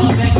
Oh,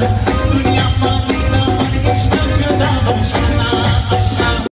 Yeah.